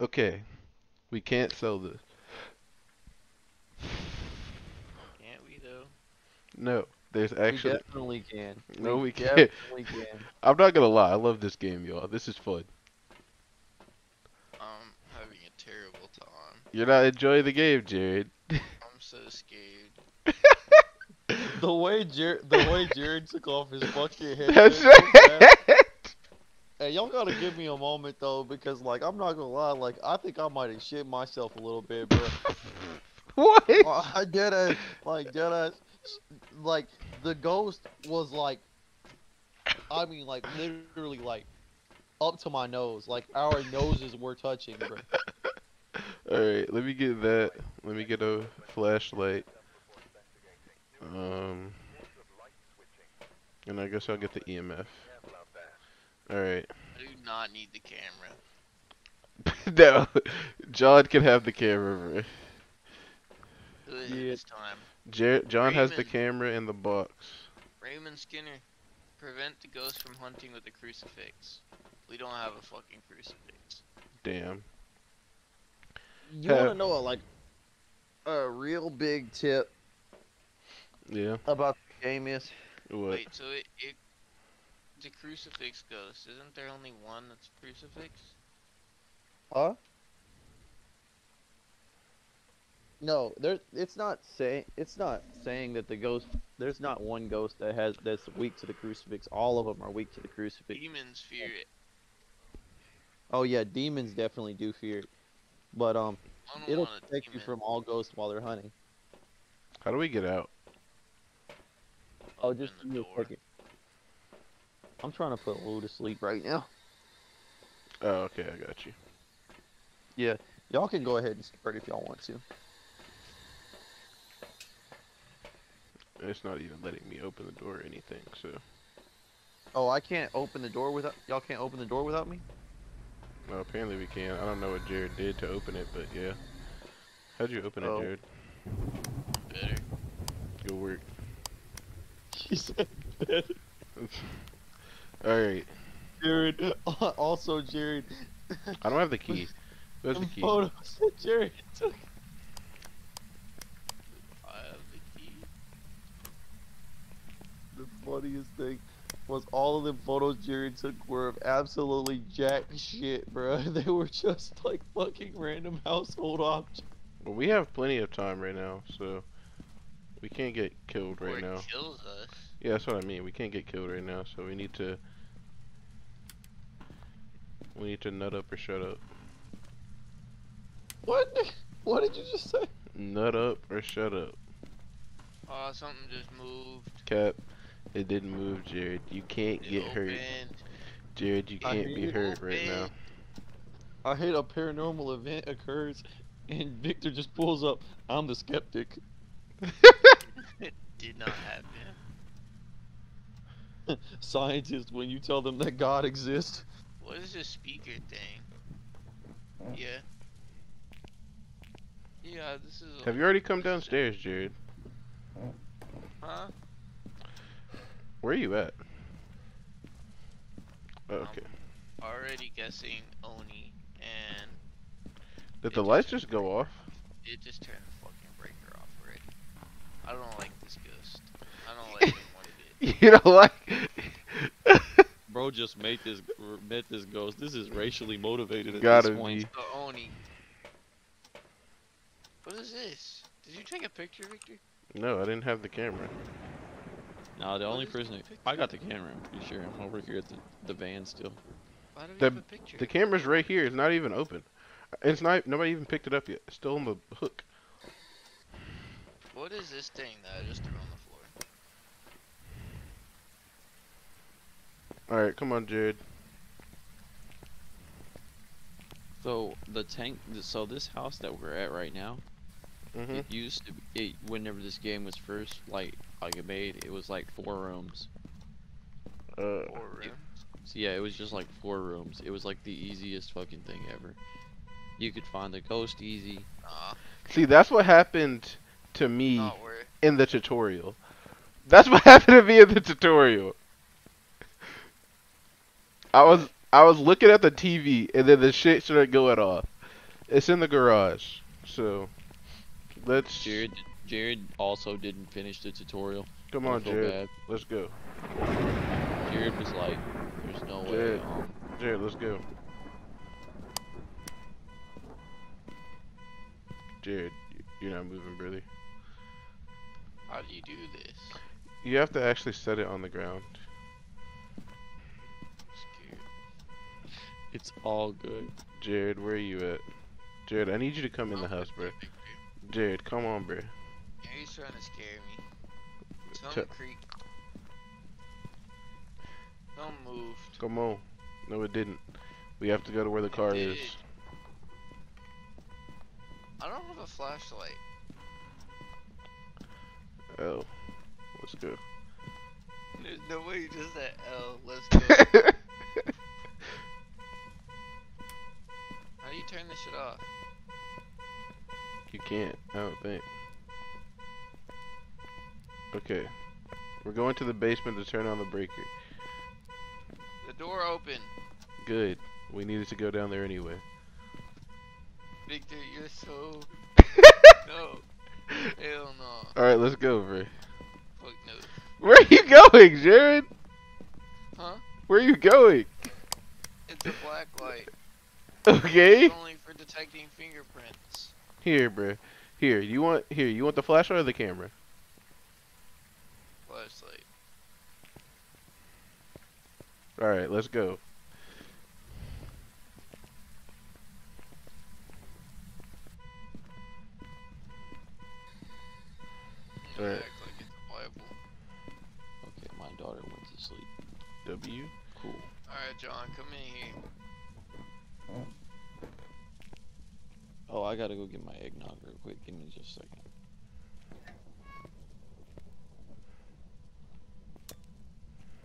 Okay, we can't sell this. Can't we though? No, there's We actually. definitely can. No, we can't. definitely can. I'm not gonna lie. I love this game, y'all. This is fun. I'm having a terrible time. You're not enjoying the game, Jared. I'm so scared. The way Jared, the way Jared took off his fucking head. That's right. Hey, y'all gotta give me a moment though, because like I'm not gonna lie, like I think I might have shit myself a little bit, bro. what? Uh, I did a like did a like the ghost was like, I mean like literally like up to my nose, like our noses were touching, bro. All right, let me get that. Let me get a flashlight. Um, and I guess I'll get the EMF. All right. I do not need the camera. no, John can have the camera. Bro. Who is Yeah. it this time? Jer- John has the camera in the box. Raymond Skinner. Prevent the ghost from hunting with a crucifix. We don't have a fucking crucifix. Damn. You Have- wanna know a, like a real big tip Yeah. about the game is? What? Wait, so it, it the crucifix ghost, isn't there only one that's crucifix? Huh? No, there. It's not saying. It's not saying that the ghost. There's not one ghost that has that's weak to the crucifix. All of them are weak to the crucifix. Demons fear it. Oh yeah, demons definitely do fear it, but um, it'll want a protect you from all ghosts while they're hunting. How do we get out? Oh, just Open the give me a second. I'm trying to put Lou to sleep right now. Oh, okay, I got you. Yeah, y'all can go ahead and start if y'all want to. It's not even letting me open the door or anything, so. Oh, I can't open the door without. Y'all can't open the door without me. Well, apparently we can. I don't know what Jared did to open it, but yeah. How'd you open Oh. it, Jared? Better. Good work. She said. Alright. Jared. Also, Jared. I don't have the key. Who has the them key? Photos that Jared took. I have the key. The funniest thing was all of the photos Jared took were of absolutely jack shit, bro. They were just like fucking random household objects. Well, we have plenty of time right now, so. We can't get killed Or right it now. kills us. Yeah, that's what I mean. We can't get killed right now, so we need to. We need to nut up or shut up. What? What did you just say? Nut up or shut up. Oh, something just moved. Cap, it didn't move, Jared. You can't It get hurt. opened. Jared, you can't be you. hurt right now. I hate a paranormal event occurs and Victor just pulls up. I'm the skeptic. It did not happen. Scientists, when you tell them that God exists. What is this speaker thing? Yeah. Yeah, this is. Have you already come downstairs, Jared? Huh? Where are you at? Oh, okay. Already guessing Oni, and Did the lights turned just go off? it just turned the fucking breaker off already. I don't like this ghost. I don't like one bit. You know, like. Bro just made this met this ghost. This is racially motivated at Gotta this point. be. The Oni. What is this? Did you take a picture, Victor? No, I didn't have the camera. Nah, the What only is the person? I got the camera. I'm pretty sure I'm over here at the, the van still. Why do we The- have a picture? The camera's right here. It's not even open. It's not. Nobody even picked it up yet. It's still on the hook. What is this thing that I just threw on the floor? All right, come on, Jared. So the tank. So this house that we're at right now, Mhm. it used to be. It, whenever this game was first like like it made, it was like four rooms. Uh, Four it- rooms. So yeah, it was just like four rooms. It was like the easiest fucking thing ever. You could find the ghost easy. Nah, see, that's what happened to me in the tutorial. That's what happened to me in the tutorial. I was I was looking at the TV and then the shit started going off. It's in the garage. So let's Jared, Jared also didn't finish the tutorial. come on, Jared. bad. Let's go. Jared was like, "There's no way." Jared. Um, Jared, let's go. Jared, you're not moving, brother. How do you do this? You have to actually set it on the ground. scared. It's all good. Jared, where are you at? Jared, I need you to come in the house, bro. Victor. Jared, come on, bro. Yeah, he's trying to scare me. Some T- creek. Don't move. Come on. No, it didn't. We have to go to where the car did. is. I don't have a flashlight. Oh, let's go. There's no way you just said L. Let's go. you can't. I don't think. Okay. We're going to the basement to turn on the breaker. The door open. Good. We needed to go down there anyway. Victor, you're so. no. Hell no. Alright, let's go, bro. Fuck no. Where are you going, Jared? Huh? Where are you going? It's a black light. Okay. It's only for detecting fingerprints. Here, bro. Here, you want here, you want the flashlight or the camera? Flashlight. Alright, let's go. Alright. Like it's a Bible. Okay, my daughter went to sleep. W. Cool. Alright, John, come in here. Oh, I gotta go get my eggnog real quick. Give me just a second.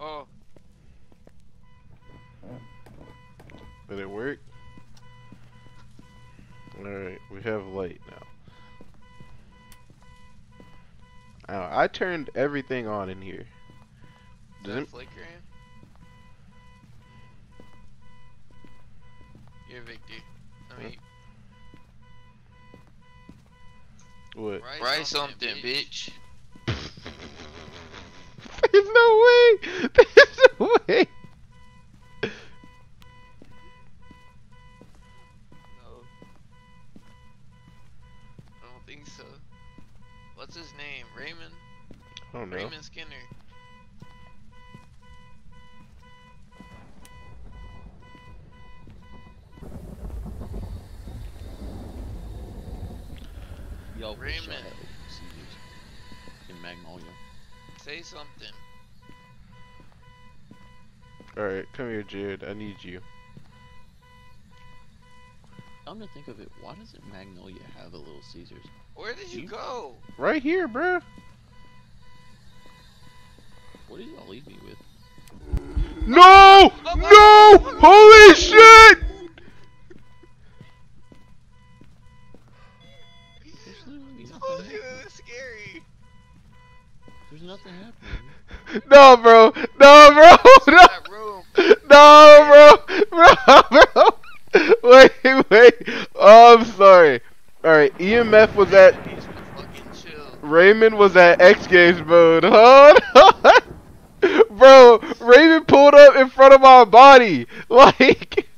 Oh, Did it work? Alright, we have light now. Now, I turned everything on in here. Does that it, flickering? What? write, write something, bitch. There's no way! There's no way! No. I don't think so. What's his name? Raymond? I don't know. Raymond Skinner. Yo, Raymond. Something. Alright, come here, Jared. I need you. Come to think of it, why doesn't Magnolia have a Little Caesars? Where did you You- go? Right here, bruh. What did y'all leave me with? No! No! Holy shit! Nothing happening. No, bro. No, bro. No. That. No, bro. Bro, bro. Wait, wait. Oh, I'm sorry. Alright, EMF was at. Needs to fucking chill. Raymond was at X Games mode. Hold on. Bro, Raymond pulled up in front of my body. Like,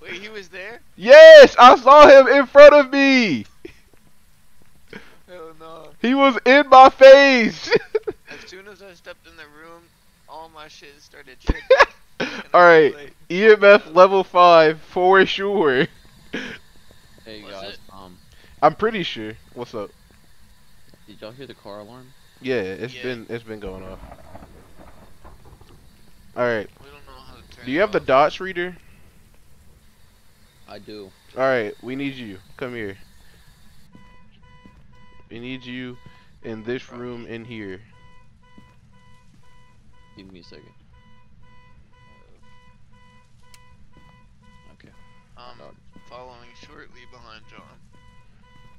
Wait, he was there? yes, I saw him in front of me. Hell no. He was in my face. As soon as I stepped in the room, all my shit started tripping. and I was Alright, like, EMF level 5 for sure. Hey Was guys, it? um, I'm pretty sure. What's up? did y'all hear the car alarm? Yeah, it's Yeah. been it's been going off. Alright. Don't know how to turn Do you it have the dots reader? I do. Alright, we need you. Come here. We need you in this room in here. Give me a second. Okay. I'm Dog. following shortly behind John.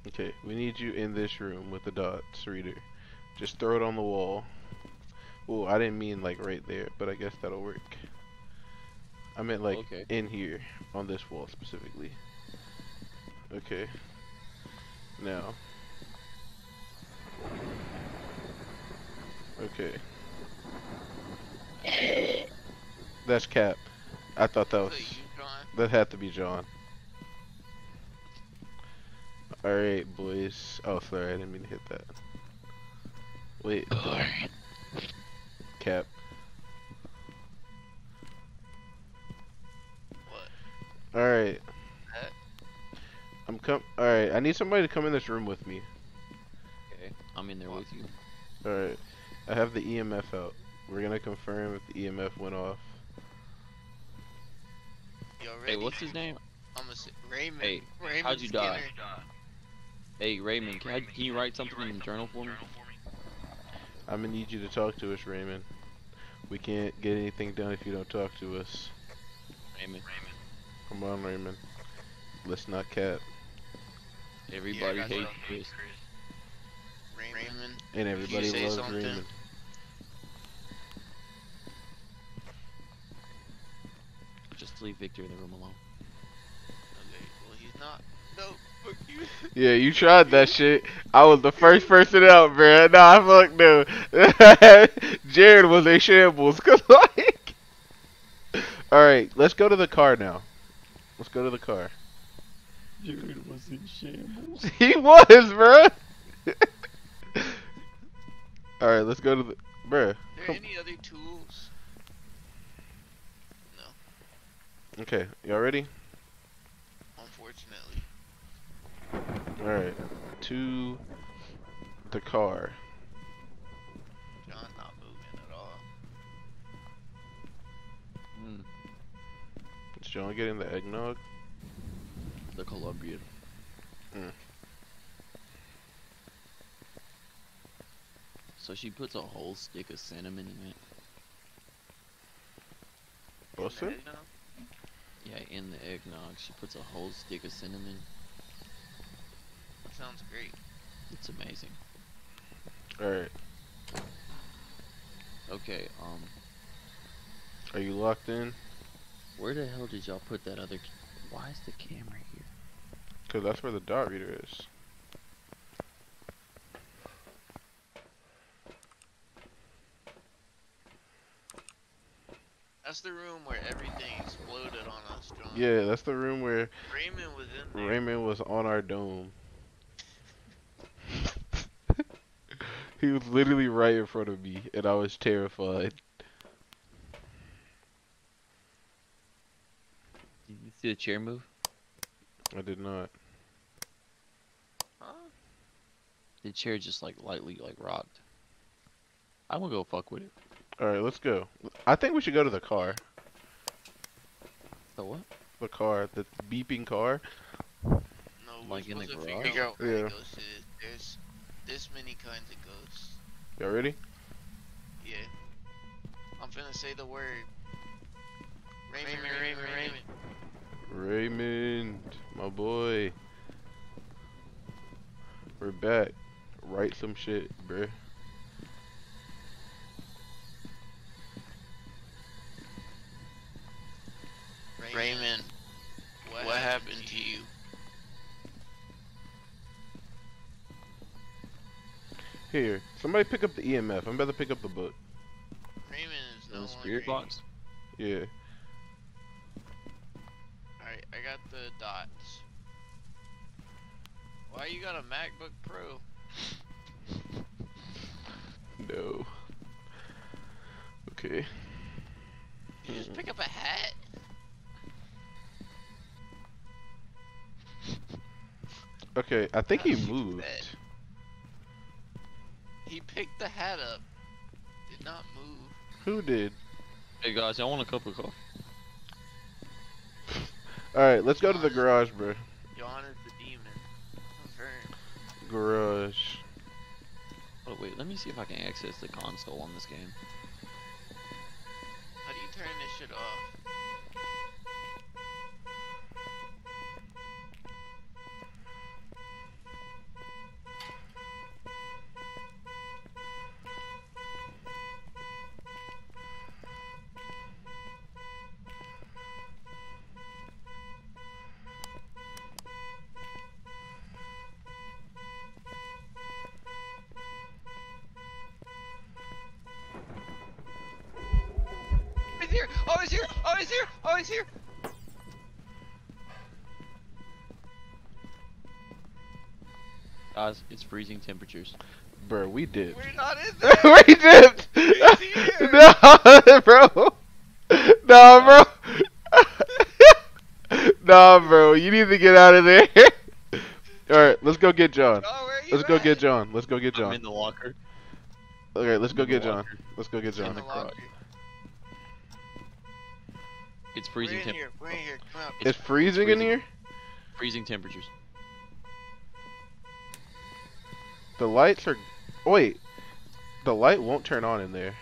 Okay, we need you in this room with the dots reader. Just throw it on the wall. Oh, I didn't mean like right there, but I guess that'll work. I meant like Okay. in here, on this wall specifically. Okay. Now. Okay. That's Cap. I thought that was So you trying? that had to be John. All right, boys. Oh, sorry, I didn't mean to hit that. Wait, Cap. What? All right. I'm com. All right, I need somebody to come in this room with me. Okay, I'm in there with you. All right, I have the EMF out. We're gonna confirm if the EMF went off. You already? Hey, what's his name? I'm gonna say Raymond. Hey, Raymond how'd you die? Hey, Raymond, can, I, can you write something in the journal for me? I'm gonna need you to talk to us, Raymond. We can't get anything done if you don't talk to us. Raymond. Come on, Raymond. Let's not cap. Everybody that's hates what- Chris. Raymond. And everybody loves something? Raymond. Just leave Victor in the room alone. Okay, well he's not. No, fuck you. Yeah, you tried that shit. I was the first person out, bruh. Nah, fuck no. Jared was a shambles. Cause like, all right, let's go to the car now. Let's go to the car. Jared was in shambles. He was, bruh. all right, let's go to the, bruh. Are there any other tools? Okay, y'all ready? Unfortunately. All right, to the car. John's not moving at all. Hmm, Is John getting the eggnog? the Colombian. Mm. So she puts a whole stick of cinnamon in it. What's In the eggnog? Yeah, in the eggnog, she puts a whole stick of cinnamon. Sounds great. It's amazing. All right, Okay, um, are you locked in? where the hell did y'all put that other? Why is the camera here? Cause that's where the dot reader is. That's the room where everything exploded on us, John. Yeah, that's the room where Raymond was in there. Raymond was on our dome. he was literally right in front of me, and I was terrified. Did you see the chair move? I did not. Huh? The chair just like lightly like rocked. I'm gonna go fuck with it. All right, let's go. I think we should go to the car. So what? The car, the beeping car. No, we're Like in the to garage? figure out where Yeah. the ghost is. There's this many kinds of ghosts. Y'all ready? Yeah. I'm finna say the word. Raymond, Raymond, Raymond. Raymond, my boy. We're back. Write some shit, bruh. Raymond, what, happened to you? Here, somebody pick up the EMF. I'm about to pick up the book. Raymond is no The longer spirit here. box? Yeah. Alright, I got the dots. Why you got a MacBook Pro? No. Okay. You just pick up a hat? Okay, I think he ah, moved. He picked the hat up. Did not move. Who did? Hey guys, I want a cup of coffee. Alright, let's go to the garage, bro. Yawn is the demon. Confirmed. Garage. Oh wait, let me see if I can access the console on this game. How do you turn this shit off? Oh, he's here! Oh, he's here! Oh, he's here! Guys, it's freezing temperatures. Bro, we dipped. We're not in there! we dipped. He's here. no, bro. No, bro. no, bro. You need to get out of there. All right, let's go get John. Oh, where are you Let's go get John. Let's go get John. I'm John. in the locker. Okay, let's go in the get John. Let's go get In John. The locker. It's We're freezing in temp- here. We're in here. Come out. It's freezing in freezing. here. freezing temperatures. The lights are. Wait. The light won't turn on in there.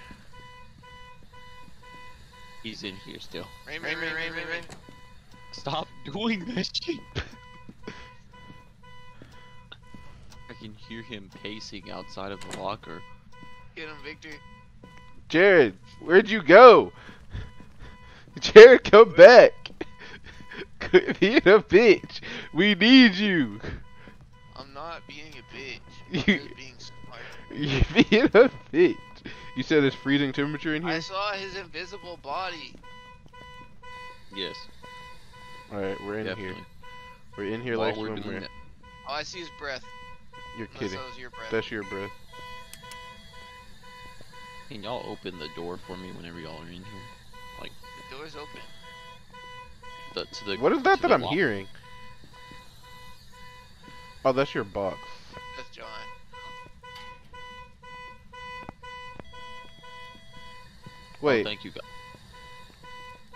He's in here still. Rain, rain, rain, rain, rain, rain. Stop doing this shit. I can hear him pacing outside of the locker. Get him, Victor. Jared, where'd you go? Jared, come back. Quit being a bitch. We need you. I'm not being a bitch. You, being smart. You're being a bitch. You said it's freezing temperature in here? I saw his invisible body. Yes, Alright, we're in definitely. here. We're in here While like we're doing swimwear. that, Oh, I see his breath. You're Unless kidding. that your breath. That's your breath. can y'all open the door for me whenever y'all are in here? Like the door's open. The, to the, What is that to that I'm lock- hearing? Oh, that's your box. That's John. Oh, Wait. thank you, guys.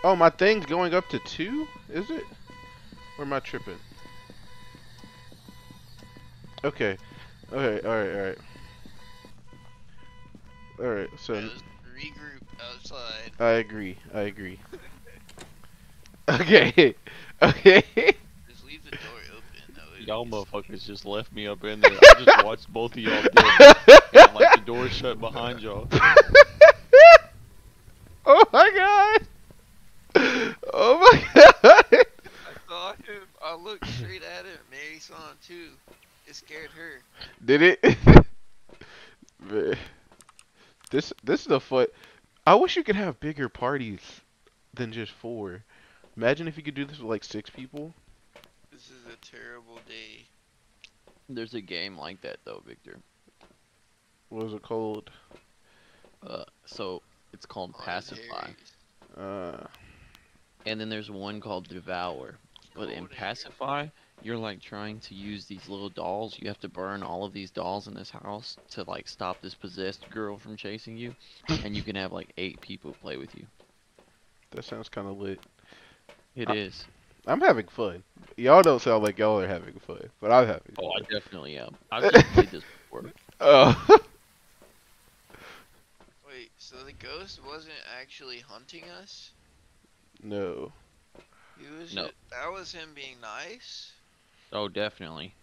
Oh, my thing's going up to two? Is it? Or am I tripping? Okay. Okay, alright, alright. Alright, so Let's regroup outside. I agree. I agree. Okay. Okay. Just leave the door open. That Y'all motherfuckers just left me up in there. I just watched both of y'all dead. And, like the door shut behind y'all. oh my god. Oh my god. I saw him. I looked straight at him. Mary saw him too. It scared her. Did it? Man. this this is a fun. I wish you could have bigger parties than just four. Imagine if you could do this with like six people. This is a terrible day. There's a game like that though, Victor. What was it called? Uh, so it's called on Pacify, Harry's. Uh, and then there's one called Devour. But in in here. Pacify, you're like trying to use these little dolls. You have to burn all of these dolls in this house to like stop this possessed girl from chasing you, and you can have like eight people play with you. that sounds kind of lit. It Uh, is. I'm having fun. Y'all don't sound like y'all are having fun, but I'm having fun. Oh, I definitely am. I've just played this before. Oh. Wait, so the ghost wasn't actually hunting us? no. He was. No. ju- that was him being nice. Oh, definitely.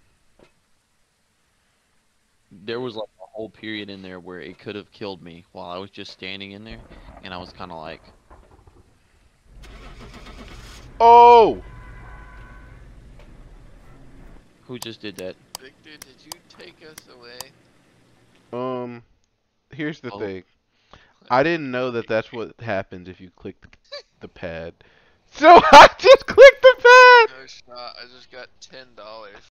There was like a whole period in there where it could have killed me while I was just standing in there, and I was kind of like, Oh. "Who just did that?" Victor, did you take us away? Um. Here's the Oh. thing. I didn't know that that's what happens if you click the, the pad. So I just clicked the pad. No shot. I just got ten dollars